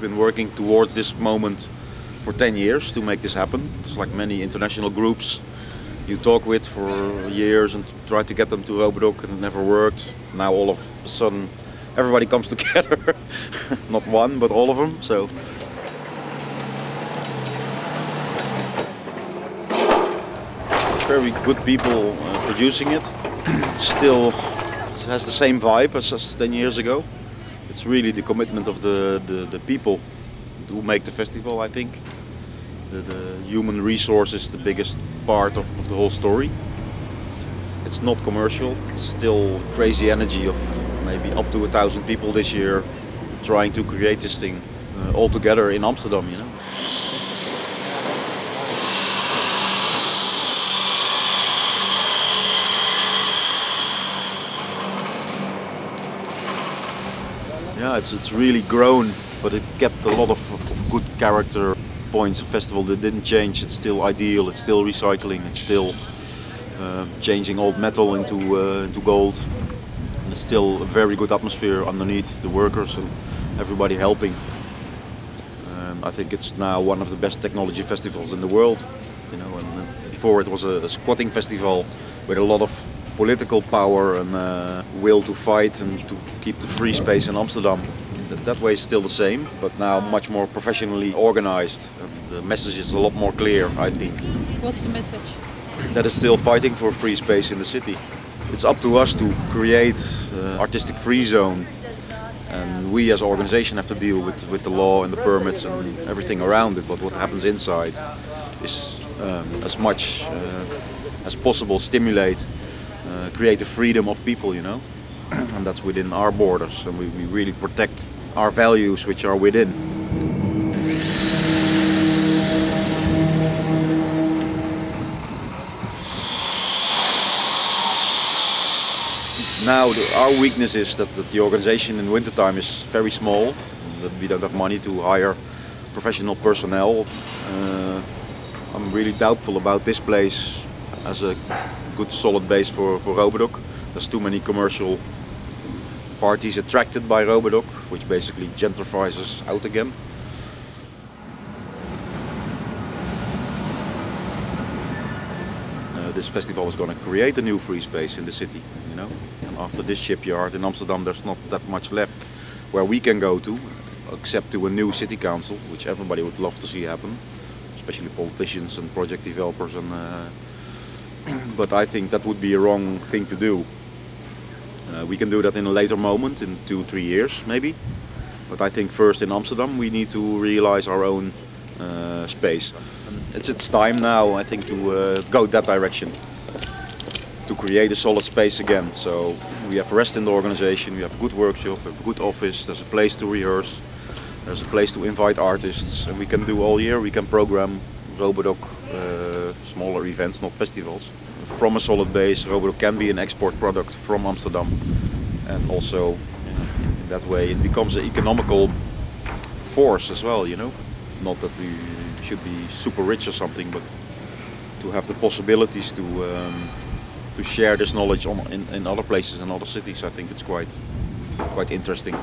been working towards this moment for 10 years to make this happen. It's like many international groups you talk with for years and try to get them to Robodock and it never worked. Now all of a sudden everybody comes together. Not one, but all of them. So very good people uh, producing it. Still has the same vibe as, as 10 years ago. It's really the commitment of the, the, the people who make the festival, I think. The, the human resource is the biggest part of, of the whole story. It's not commercial, it's still crazy energy of maybe up to a thousand people this year trying to create this thing uh, all together in Amsterdam, you know. Yeah, it's, it's really grown, but it kept a lot of, of, good character points of festival that didn't change. It's still ideal, it's still recycling, it's still uh, changing old metal into, uh, into gold. And it's still a very good atmosphere underneath the workers and everybody helping. Um, I think it's now one of the best technology festivals in the world. You know, and uh, before it was a, a squatting festival with a lot of political power and uh, will to fight and to keep the free space in Amsterdam. That, that way is still the same, but now much more professionally organized. And the message is a lot more clear, I think. What's the message? That is still fighting for free space in the city. It's up to us to create uh, artistic free zone and we as an organization have to deal with, with the law and the permits and everything around it, but what happens inside is um, as much uh, as possible stimulate uh, create a freedom of people, you know, and that's within our borders, and we, we really protect our values which are within. Now, the, our weakness is that, that the organization in wintertime is very small, that we don't have money to hire professional personnel. Uh, I'm really doubtful about this place as a good solid base for, for Robodock. There's too many commercial parties attracted by Robodock, which basically gentrifies us out again. Uh, this festival is going to create a new free space in the city, you know. And after this shipyard in Amsterdam, there's not that much left where we can go to, except to a new city council, which everybody would love to see happen, especially politicians and project developers and uh, but I think that would be a wrong thing to do. Uh, we can do that in a later moment, in two, three years maybe. But I think first in Amsterdam we need to realize our own uh, space. It's its time now, I think, to uh, go that direction. To create a solid space again. So we have rest in the organization, we have a good workshop, a good office, there's a place to rehearse, there's a place to invite artists, and we can do all year, we can program Robodock uh, smaller events, not festivals. From a solid base, Robodock can be an export product from Amsterdam, and also in that way it becomes an economical force as well. You know, not that we should be super rich or something, but to have the possibilities to um, to share this knowledge on, in, in other places and other cities, I think it's quite quite interesting.